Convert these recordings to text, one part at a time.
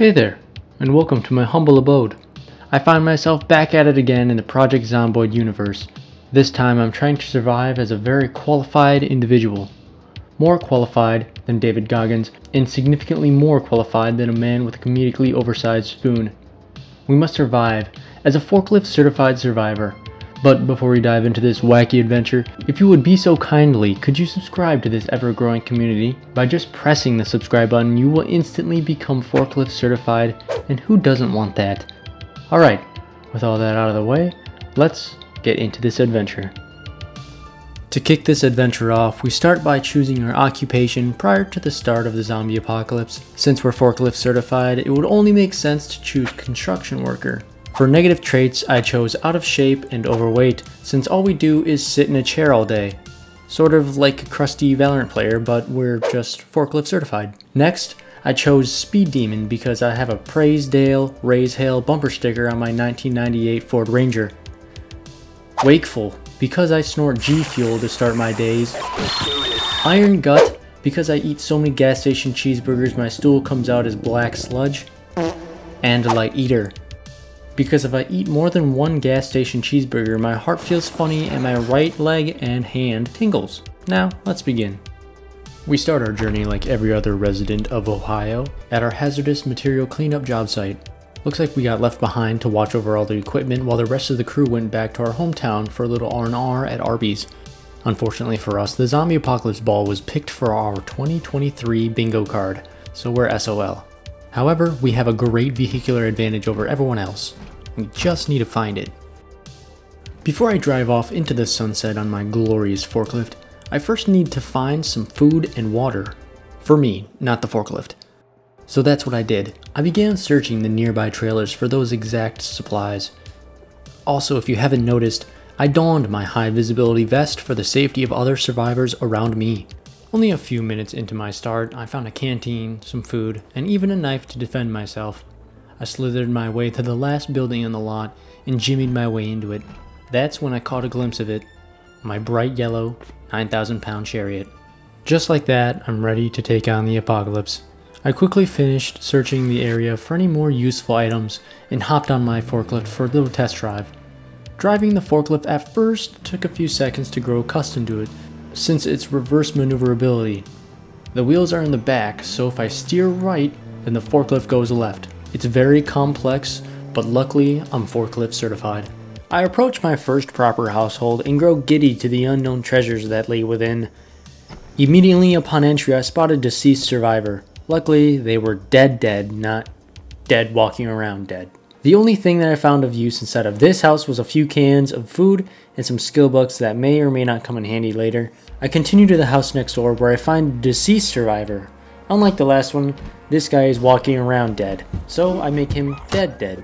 Hey there, and welcome to my humble abode. I find myself back at it again in the Project Zomboid universe. This time I'm trying to survive as a very qualified individual. More qualified than David Goggins, and significantly more qualified than a man with a comedically oversized spoon. We must survive as a forklift certified survivor. But before we dive into this wacky adventure, if you would be so kindly, could you subscribe to this ever growing community? By just pressing the subscribe button, you will instantly become forklift certified, and who doesn't want that? Alright, with all that out of the way, let's get into this adventure. To kick this adventure off, we start by choosing our occupation prior to the start of the zombie apocalypse. Since we're forklift certified, it would only make sense to choose construction worker. For negative traits, I chose out of shape and overweight, since all we do is sit in a chair all day. Sort of like a crusty Valorant player, but we're just forklift certified. Next, I chose Speed Demon because I have a Praise Dale Raise Hail bumper sticker on my 1998 Ford Ranger. Wakeful because I snort G Fuel to start my days. Iron Gut because I eat so many gas station cheeseburgers my stool comes out as black sludge. And a Light Eater because if I eat more than one gas station cheeseburger, my heart feels funny and my right leg and hand tingles. Now, let's begin. We start our journey like every other resident of Ohio at our hazardous material cleanup job site. Looks like we got left behind to watch over all the equipment while the rest of the crew went back to our hometown for a little R&R at Arby's. Unfortunately for us, the Zombie Apocalypse Ball was picked for our 2023 bingo card, so we're SOL. However, we have a great vehicular advantage over everyone else. We just need to find it. Before I drive off into the sunset on my glorious forklift, I first need to find some food and water. For me, not the forklift. So that's what I did. I began searching the nearby trailers for those exact supplies. Also, if you haven't noticed, I donned my high visibility vest for the safety of other survivors around me. Only a few minutes into my start, I found a canteen, some food, and even a knife to defend myself. I slithered my way to the last building in the lot and jimmied my way into it. That's when I caught a glimpse of it my bright yellow, 9,000 pound chariot. Just like that, I'm ready to take on the apocalypse. I quickly finished searching the area for any more useful items and hopped on my forklift for a little test drive. Driving the forklift at first took a few seconds to grow accustomed to it, since its reverse maneuverability. The wheels are in the back, so if I steer right, then the forklift goes left. It's very complex, but luckily I'm forklift certified. I approach my first proper household and grow giddy to the unknown treasures that lay within. Immediately upon entry, I spot a deceased survivor. Luckily, they were dead dead, not dead walking around dead. The only thing that I found of use inside of this house was a few cans of food and some skill books that may or may not come in handy later. I continue to the house next door where I find a deceased survivor. Unlike the last one, this guy is walking around dead, so I make him dead dead.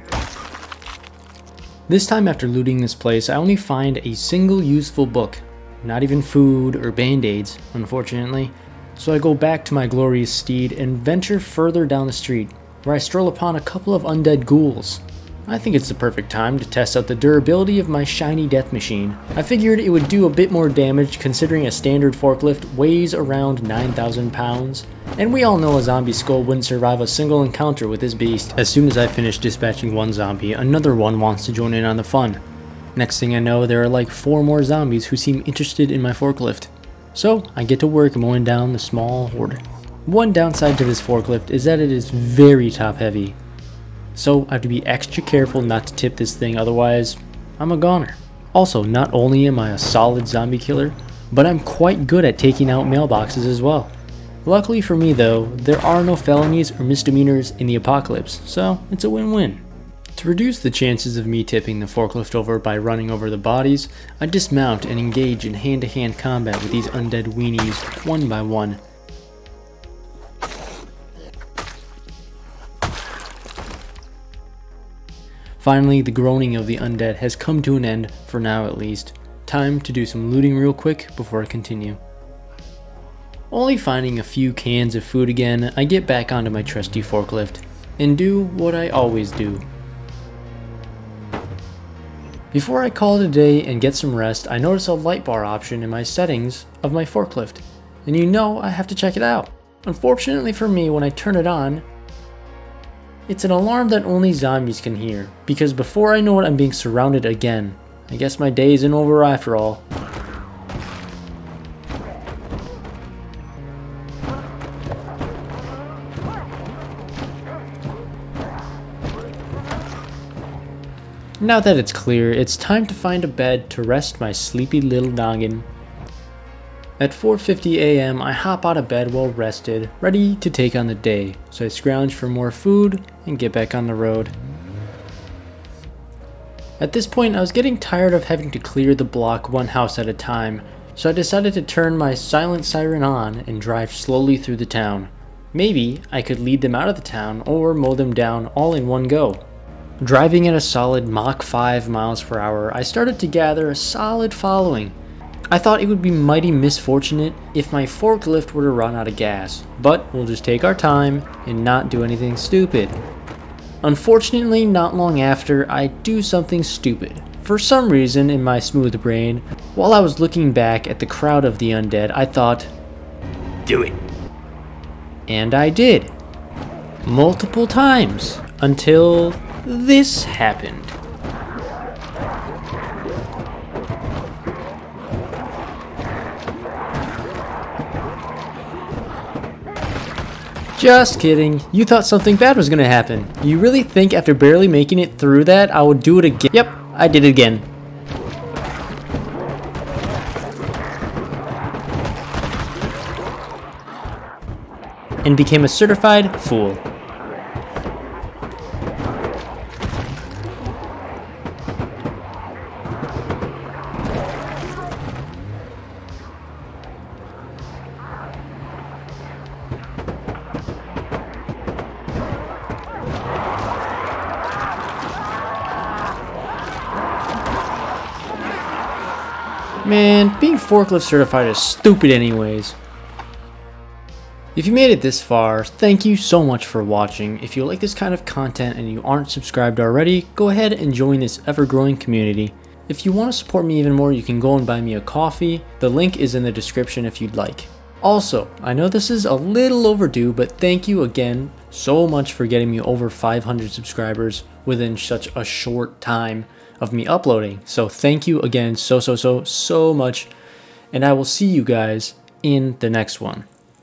This time after looting this place, I only find a single useful book. Not even food or band-aids, unfortunately. So I go back to my glorious steed and venture further down the street, where I stroll upon a couple of undead ghouls. I think it's the perfect time to test out the durability of my shiny death machine. I figured it would do a bit more damage considering a standard forklift weighs around 9,000 pounds, and we all know a zombie skull wouldn't survive a single encounter with this beast. As soon as I finish dispatching one zombie, another one wants to join in on the fun. Next thing I know, there are like four more zombies who seem interested in my forklift. So, I get to work mowing down the small horde. One downside to this forklift is that it is very top heavy, so I have to be extra careful not to tip this thing, otherwise I'm a goner. Also, not only am I a solid zombie killer, but I'm quite good at taking out mailboxes as well. Luckily for me though, there are no felonies or misdemeanors in the apocalypse, so it's a win-win. To reduce the chances of me tipping the forklift over by running over the bodies, I dismount and engage in hand-to-hand -hand combat with these undead weenies, one by one. Finally, the groaning of the undead has come to an end, for now at least. Time to do some looting real quick before I continue. Only finding a few cans of food again, I get back onto my trusty forklift, and do what I always do. Before I call it a day and get some rest, I notice a light bar option in my settings of my forklift, and you know I have to check it out. Unfortunately for me, when I turn it on, It's an alarm that only zombies can hear, because before I know it I'm being surrounded again. I guess my day isn't over after all. Now that it's clear, it's time to find a bed to rest my sleepy little noggin. At 4.50 am, I hop out of bed well rested, ready to take on the day, so I scrounge for more food and get back on the road. At this point, I was getting tired of having to clear the block one house at a time, so I decided to turn my silent siren on and drive slowly through the town. Maybe I could lead them out of the town or mow them down all in one go. Driving at a solid Mach 5 miles per hour, I started to gather a solid following. I thought it would be mighty misfortunate if my forklift were to run out of gas, but we'll just take our time and not do anything stupid. Unfortunately, not long after, I do something stupid. For some reason in my smooth brain, while I was looking back at the crowd of the undead, I thought, do it. And I did. Multiple times. Until this happened. Just kidding. You thought something bad was gonna happen. You really think after barely making it through that, I would do it again? Yep, I did it again. And became a certified fool. Man, being forklift certified is stupid anyways. If you made it this far, thank you so much for watching. If you like this kind of content and you aren't subscribed already, go ahead and join this ever-growing community. If you want to support me even more, you can go and buy me a coffee. The link is in the description if you'd like. Also, I know this is a little overdue, but thank you again so much for getting me over 500 subscribers within such a short time of me uploading. So thank you again so, so, so, so much. And I will see you guys in the next one.